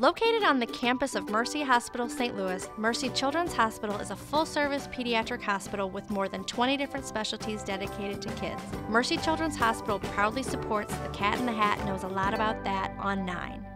Located on the campus of Mercy Hospital St. Louis, Mercy Children's Hospital is a full service pediatric hospital with more than 20 different specialties dedicated to kids. Mercy Children's Hospital proudly supports The Cat in the Hat knows a lot about that on 9.